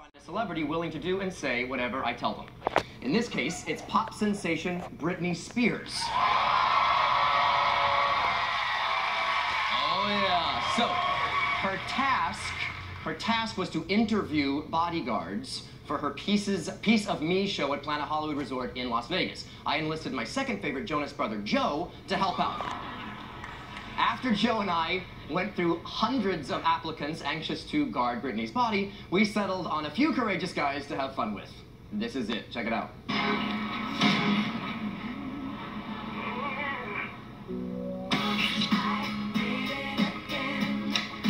find a celebrity willing to do and say whatever I tell them. In this case, it's pop sensation Britney Spears. Oh yeah. So, her task, her task was to interview bodyguards for her pieces, Piece of Me show at Planet Hollywood Resort in Las Vegas. I enlisted my second favorite Jonas brother, Joe, to help out. After Joe and I went through hundreds of applicants anxious to guard Britney's body, we settled on a few courageous guys to have fun with. This is it. Check it out.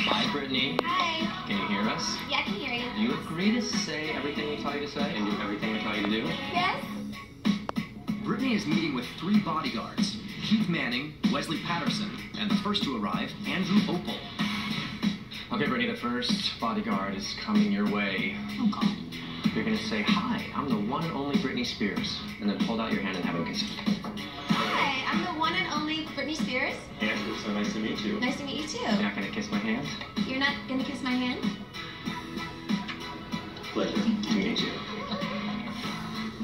Hi, Britney. Hi. Can you hear us? Yeah, I can hear you. You agree to say everything we tell you to say and do everything we tell you to do? Yes? Britney is meeting with three bodyguards Keith Manning, Wesley Patterson, and the first to arrive, Andrew Opal. Okay, Britney, the first bodyguard is coming your way. Oh, God. You're gonna say, Hi, I'm the one and only Britney Spears, and then hold out your hand and have a kiss. Hi, I'm the one and only Britney Spears. Andrew, so nice to meet you. Nice to meet you, too. You're not gonna kiss my hand? You're not gonna kiss my hand? Pleasure to meet you.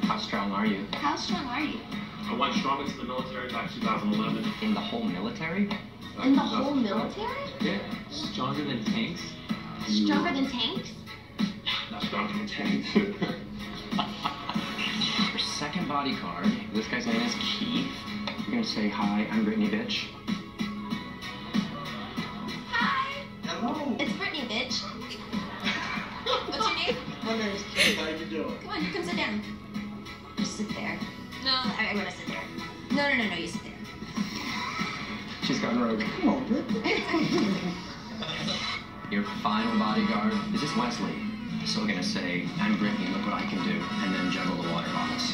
How strong are you? How strong are you? I went strongest in the military back 2011. In the whole military? In the whole military? Yeah. Stronger than tanks? Stronger than tanks? Not stronger than tanks. Your second bodyguard, this guy's name is Keith. You're gonna say, Hi, I'm Britney, bitch. Hi. Hello. It's Britney, bitch. What's your name? My name's Keith. How you doing? Come on, you come sit down. I, I'm gonna sit there. No, no, no, no, you sit there. She's gone rogue. Come on, Britney. Your final bodyguard is this Wesley. So we're gonna say, I'm Britney, look what I can do, and then juggle the water bottles.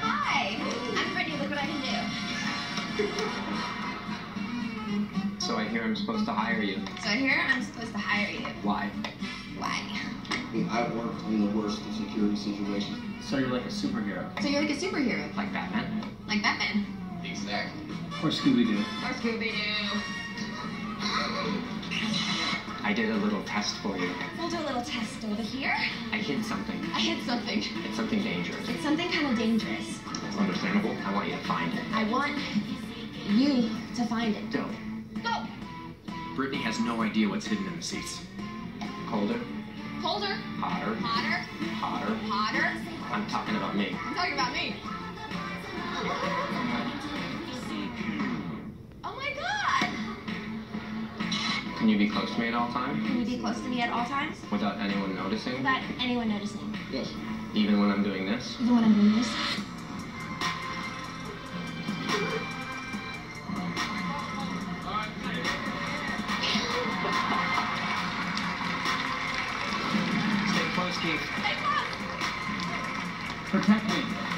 Hi. I'm Britney, look what I can do. So I hear I'm supposed to hire you. So I hear I'm supposed to hire you. Why? Why? I've worked in the worst of security situations. So you're like a superhero. So you're like a superhero, Like Batman? like Batman. Exactly. Or Scooby-Doo. Or Scooby-Doo. I did a little test for you. We'll do a little test over here. I hid something. I hid something. It's something dangerous. It's something kind of dangerous. It's understandable. I want you to find it. I want you to find it. Go. Go! Britney has no idea what's hidden in the seats. Colder, Colder, hotter, hotter, hotter. hotter. I'm talking about me. I'm talking about me. Oh my god! Can you be close to me at all times? Can you be close to me at all times Without anyone noticing? without anyone noticing? Yes. Even when I'm doing this? Even when I'm doing this? Stay close,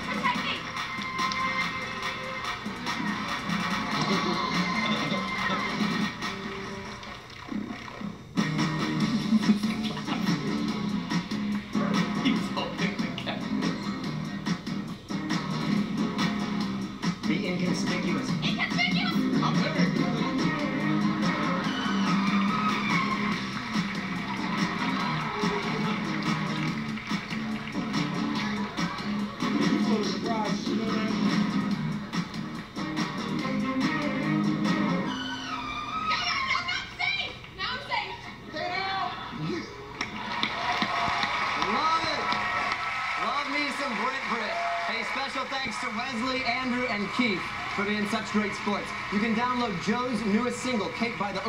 Brit. Special thanks to Wesley, Andrew, and Keith for being such great sports. You can download Joe's newest single, Cake by the